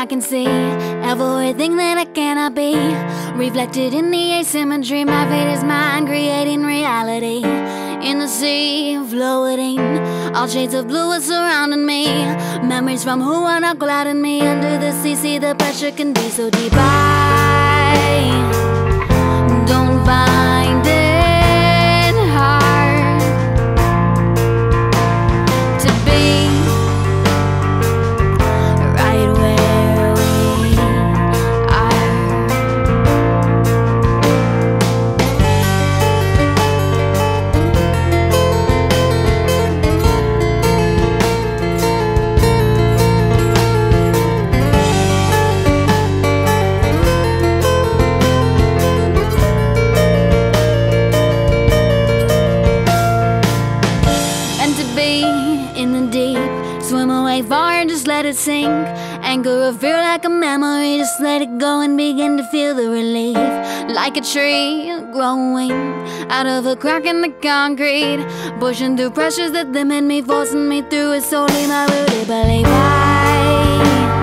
I can see everything that I cannot be. Reflected in the asymmetry, my fate is mine, creating reality. In the sea, floating, all shades of blue are surrounding me. Memories from who are not clouding me. Under the sea, see the pressure can be so deep. I don't find it. In the deep. Swim away far and just let it sink. Anchor a fear like a memory, just let it go and begin to feel the relief. Like a tree growing out of a crack in the concrete. Pushing through pressures that limit me, forcing me through. It's only my rooted belief. I